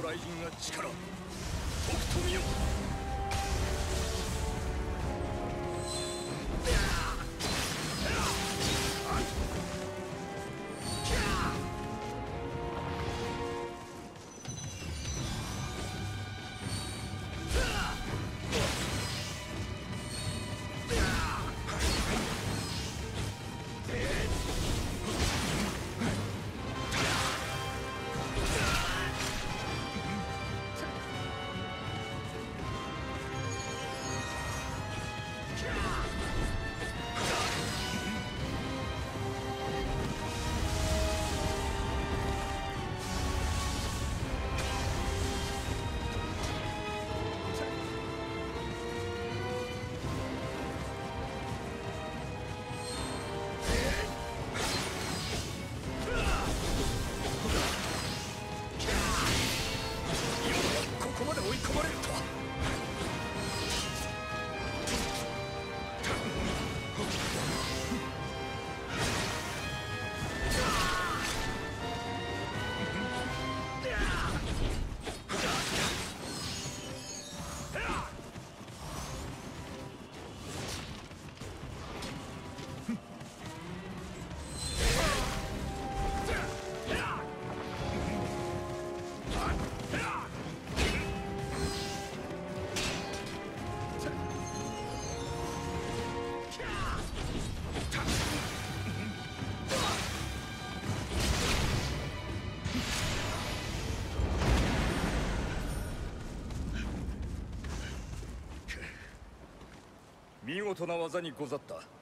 雷神が力とくと見よ見事な技にござった。